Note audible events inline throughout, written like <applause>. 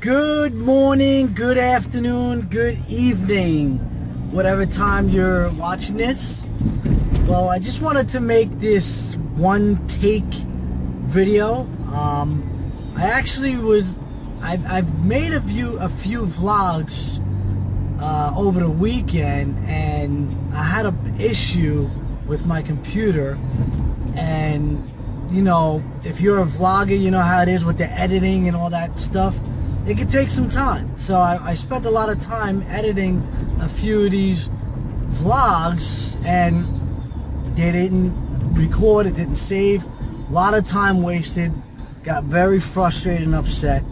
Good morning, good afternoon, good evening, whatever time you're watching this. Well, I just wanted to make this one take video. Um, I actually was, I've, I've made a few, a few vlogs uh, over the weekend and I had an issue with my computer and you know, if you're a vlogger, you know how it is with the editing and all that stuff. It could take some time. So I, I spent a lot of time editing a few of these vlogs and they didn't record, it didn't save. A lot of time wasted. Got very frustrated and upset.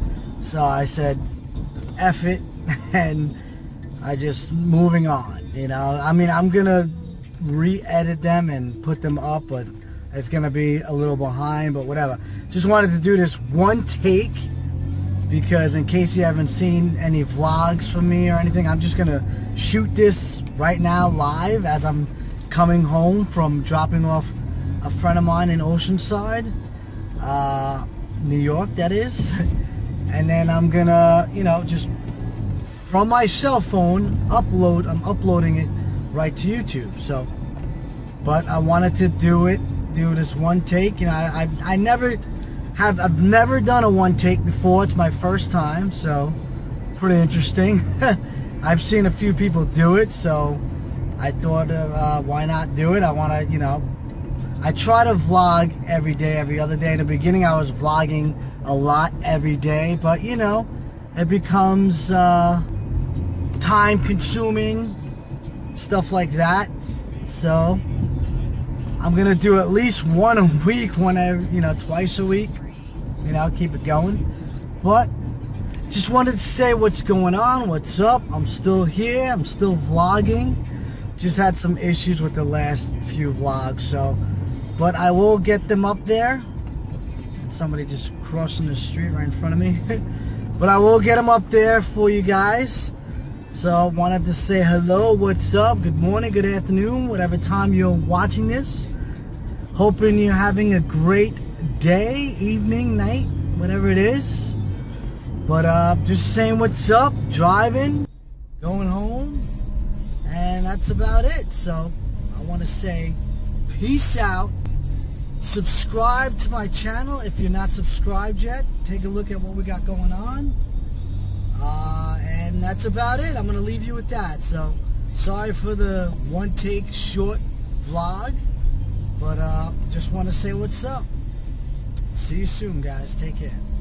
So I said, F it. <laughs> And I just moving on. You know, I mean, I'm going to re-edit them and put them up, but it's going to be a little behind, but whatever. Just wanted to do this one take because in case you haven't seen any vlogs from me or anything, I'm just to shoot this right now live as I'm coming home from dropping off a friend of mine in Oceanside, uh, New York, that is. <laughs> And then I'm to, you know, just from my cell phone, upload, I'm uploading it right to YouTube. So, but I wanted to do it do this one take. You know, I, I, I never have, I've never done a one take before. It's my first time, so pretty interesting. <laughs> I've seen a few people do it, so I thought, uh, why not do it? I want to, you know, I try to vlog every day, every other day. In the beginning, I was vlogging a lot every day, but you know, it becomes uh, time consuming, stuff like that. So, I'm gonna do at least one a week, one every, you know, twice a week. You know, keep it going. But just wanted to say what's going on, what's up. I'm still here. I'm still vlogging. Just had some issues with the last few vlogs, so. But I will get them up there. Somebody just crossing the street right in front of me. <laughs> but I will get them up there for you guys. So wanted to say hello, what's up, good morning, good afternoon, whatever time you're watching this. Hoping you're having a great day, evening, night, whatever it is. But uh, just saying what's up, driving, going home, and that's about it. So I want to say peace out. Subscribe to my channel if you're not subscribed yet. Take a look at what we got going on. Uh, and that's about it. I'm going to leave you with that. So sorry for the one take short vlog. But uh, just want to say what's up. See you soon, guys. Take care.